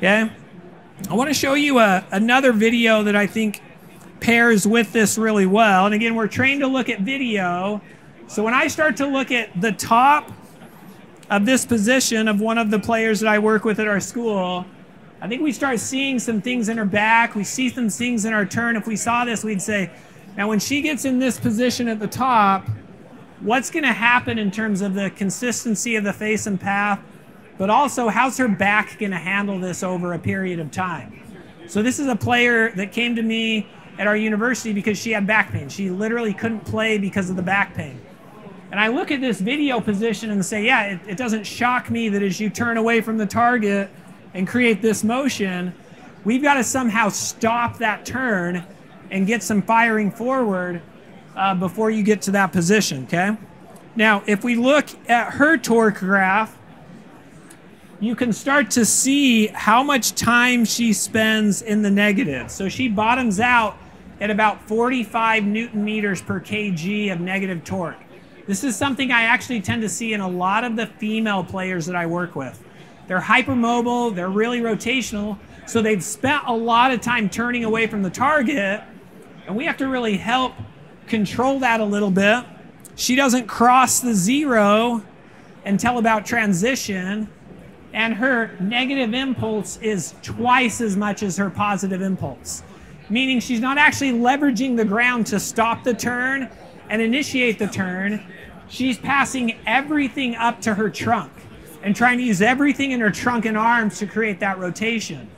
Okay? I want to show you a, another video that I think pairs with this really well. And again, we're trained to look at video. So when I start to look at the top of this position of one of the players that I work with at our school, I think we start seeing some things in her back. We see some things in our turn. If we saw this, we'd say, now when she gets in this position at the top, what's going to happen in terms of the consistency of the face and path, but also how's her back going to handle this over a period of time? So this is a player that came to me at our university because she had back pain. She literally couldn't play because of the back pain. And I look at this video position and say, yeah, it, it doesn't shock me that as you turn away from the target, and create this motion, we've got to somehow stop that turn and get some firing forward uh, before you get to that position, okay? Now, if we look at her torque graph, you can start to see how much time she spends in the negative. So she bottoms out at about 45 newton meters per kg of negative torque. This is something I actually tend to see in a lot of the female players that I work with. They're hypermobile, they're really rotational, so they've spent a lot of time turning away from the target, and we have to really help control that a little bit. She doesn't cross the zero until about transition, and her negative impulse is twice as much as her positive impulse, meaning she's not actually leveraging the ground to stop the turn and initiate the turn. She's passing everything up to her trunk and trying to use everything in her trunk and arms to create that rotation.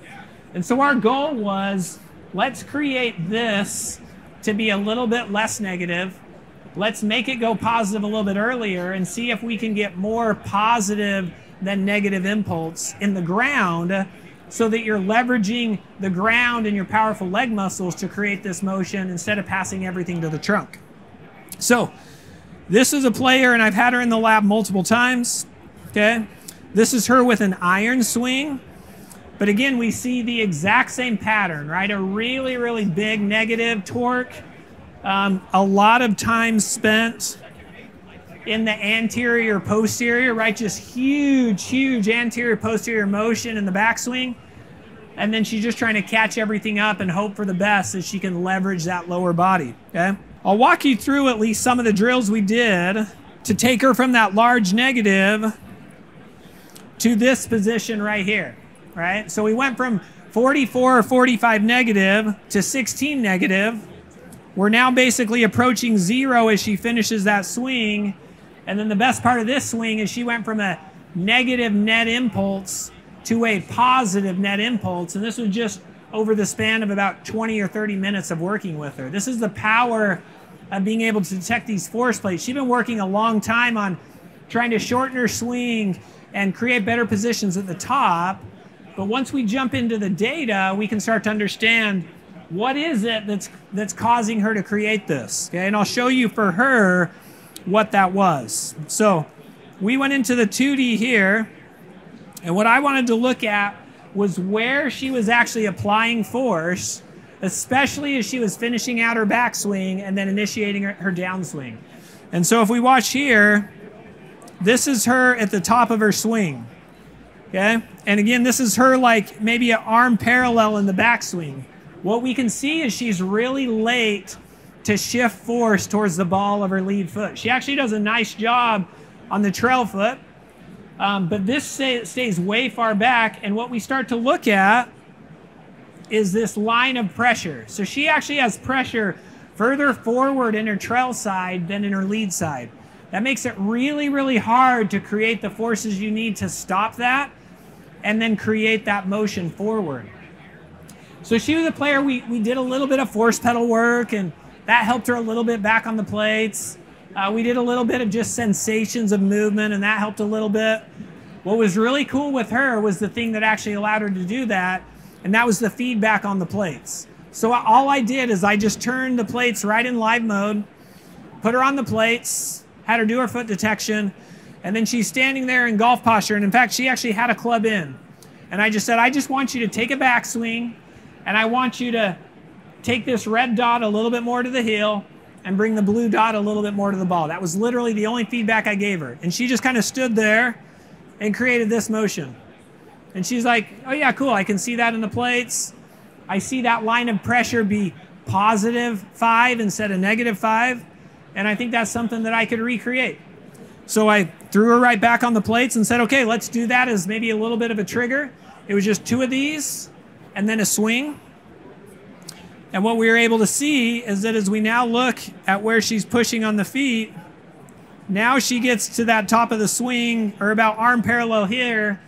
And so our goal was let's create this to be a little bit less negative. Let's make it go positive a little bit earlier and see if we can get more positive than negative impulse in the ground so that you're leveraging the ground and your powerful leg muscles to create this motion instead of passing everything to the trunk. So, this is a player, and I've had her in the lab multiple times. Okay? This is her with an iron swing. But again, we see the exact same pattern, right? A really, really big negative torque. Um, a lot of time spent in the anterior posterior, right? Just huge, huge anterior posterior motion in the backswing. And then she's just trying to catch everything up and hope for the best that she can leverage that lower body. Okay. I'll walk you through at least some of the drills we did to take her from that large negative to this position right here, right? So we went from 44 or 45 negative to 16 negative. We're now basically approaching zero as she finishes that swing. And then the best part of this swing is she went from a negative net impulse to a positive net impulse. And this was just over the span of about 20 or 30 minutes of working with her. This is the power of being able to detect these force plates. She's been working a long time on trying to shorten her swing, and create better positions at the top. But once we jump into the data, we can start to understand what is it that's that's causing her to create this. Okay, and I'll show you for her what that was. So we went into the 2D here, and what I wanted to look at was where she was actually applying force, especially as she was finishing out her backswing and then initiating her, her downswing. And so if we watch here, this is her at the top of her swing. Okay? And again, this is her like maybe an arm parallel in the backswing. What we can see is she's really late to shift force towards the ball of her lead foot. She actually does a nice job on the trail foot, um, but this stay, stays way far back. And what we start to look at is this line of pressure. So she actually has pressure further forward in her trail side than in her lead side. That makes it really, really hard to create the forces you need to stop that and then create that motion forward. So she was a player, we, we did a little bit of force pedal work and that helped her a little bit back on the plates. Uh, we did a little bit of just sensations of movement and that helped a little bit. What was really cool with her was the thing that actually allowed her to do that, and that was the feedback on the plates. So all I did is I just turned the plates right in live mode, put her on the plates, had her do her foot detection, and then she's standing there in golf posture. And in fact, she actually had a club in. And I just said, I just want you to take a backswing, and I want you to take this red dot a little bit more to the heel and bring the blue dot a little bit more to the ball. That was literally the only feedback I gave her. And she just kind of stood there and created this motion. And she's like, oh, yeah, cool. I can see that in the plates. I see that line of pressure be positive five instead of negative five. And I think that's something that I could recreate. So I threw her right back on the plates and said, okay, let's do that as maybe a little bit of a trigger. It was just two of these and then a swing. And what we were able to see is that as we now look at where she's pushing on the feet, now she gets to that top of the swing or about arm parallel here.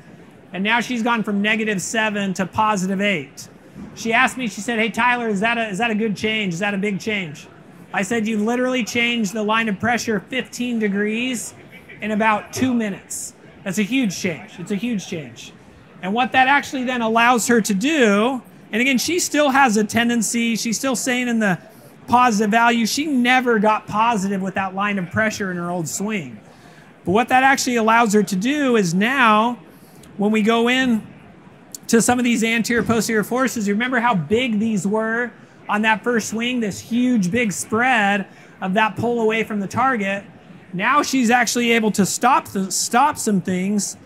And now she's gone from negative seven to positive eight. She asked me, she said, Hey, Tyler, is that a, is that a good change? Is that a big change? I said, You literally changed the line of pressure 15 degrees in about two minutes. That's a huge change. It's a huge change. And what that actually then allows her to do, and again, she still has a tendency, she's still saying in the positive value, she never got positive with that line of pressure in her old swing. But what that actually allows her to do is now, when we go in to some of these anterior posterior forces. You remember how big these were on that first swing, this huge big spread of that pull away from the target. Now she's actually able to stop the, stop some things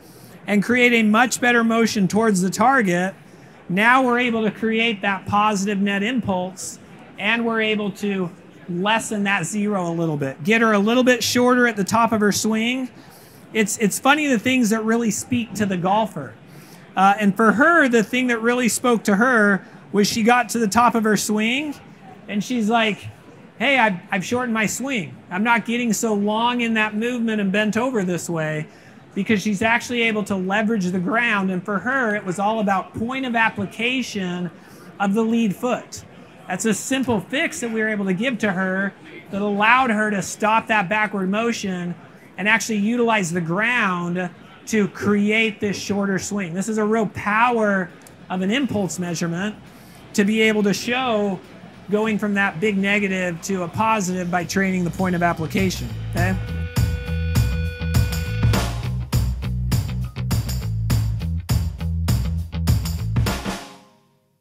and create a much better motion towards the target. Now we're able to create that positive net impulse and we're able to lessen that zero a little bit. Get her a little bit shorter at the top of her swing. It's it's funny the things that really speak to the golfer. Uh, and for her, the thing that really spoke to her was she got to the top of her swing and she's like, hey, I've, I've shortened my swing. I'm not getting so long in that movement and bent over this way because she's actually able to leverage the ground. And for her, it was all about point of application of the lead foot. That's a simple fix that we were able to give to her that allowed her to stop that backward motion and actually utilize the ground to create this shorter swing. This is a real power of an impulse measurement to be able to show going from that big negative to a positive by training the point of application. Okay.